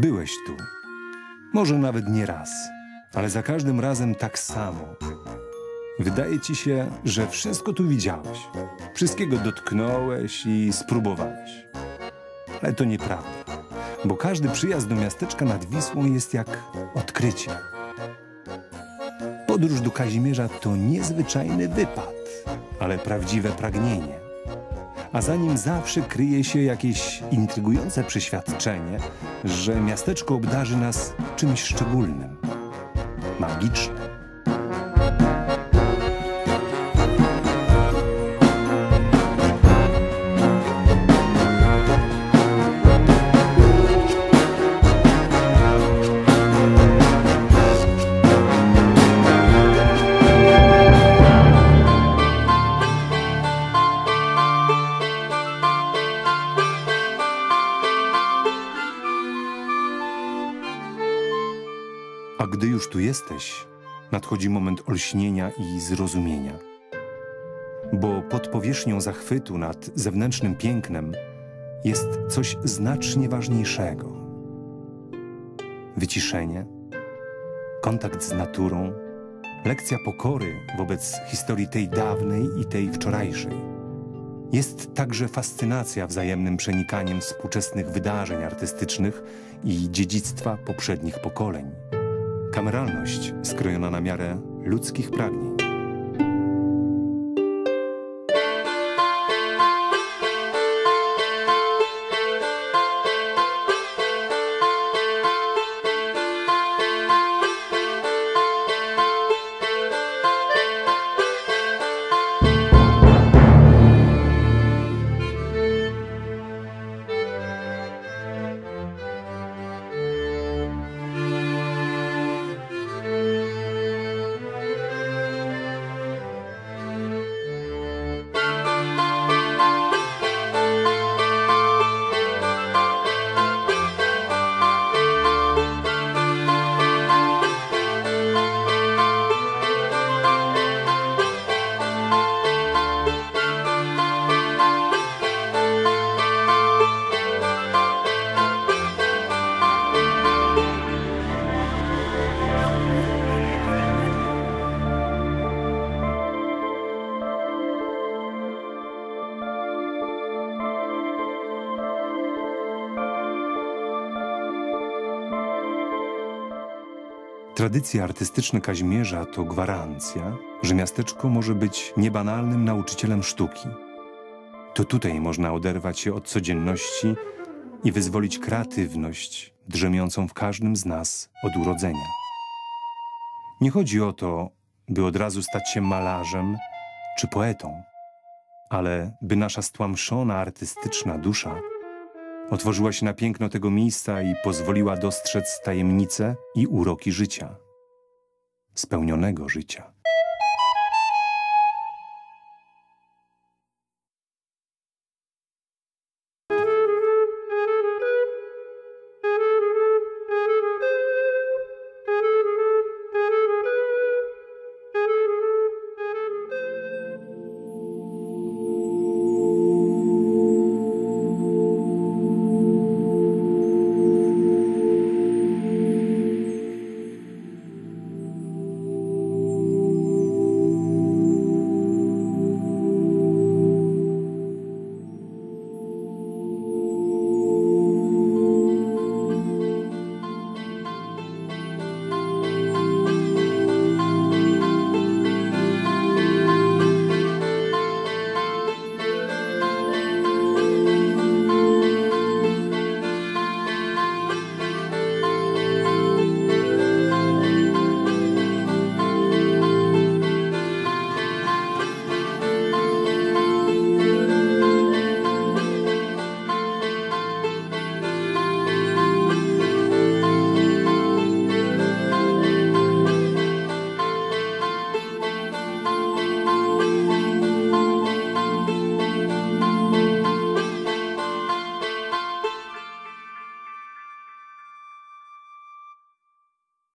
Byłeś tu. Może nawet nie raz, ale za każdym razem tak samo. Wydaje ci się, że wszystko tu widziałeś. Wszystkiego dotknąłeś i spróbowałeś. Ale to nieprawda, bo każdy przyjazd do miasteczka nad Wisłą jest jak odkrycie. Podróż do Kazimierza to niezwyczajny wypad, ale prawdziwe pragnienie. A za nim zawsze kryje się jakieś intrygujące przeświadczenie, że miasteczko obdarzy nas czymś szczególnym, magicznym. Gdy już tu jesteś, nadchodzi moment olśnienia i zrozumienia. Bo pod powierzchnią zachwytu nad zewnętrznym pięknem jest coś znacznie ważniejszego. Wyciszenie, kontakt z naturą, lekcja pokory wobec historii tej dawnej i tej wczorajszej. Jest także fascynacja wzajemnym przenikaniem współczesnych wydarzeń artystycznych i dziedzictwa poprzednich pokoleń. Kameralność skrojona na miarę ludzkich pragnień. Tradycje artystyczne Kazimierza to gwarancja, że miasteczko może być niebanalnym nauczycielem sztuki. To tutaj można oderwać się od codzienności i wyzwolić kreatywność drzemiącą w każdym z nas od urodzenia. Nie chodzi o to, by od razu stać się malarzem czy poetą, ale by nasza stłamszona artystyczna dusza otworzyła się na piękno tego miejsca i pozwoliła dostrzec tajemnice i uroki życia, spełnionego życia.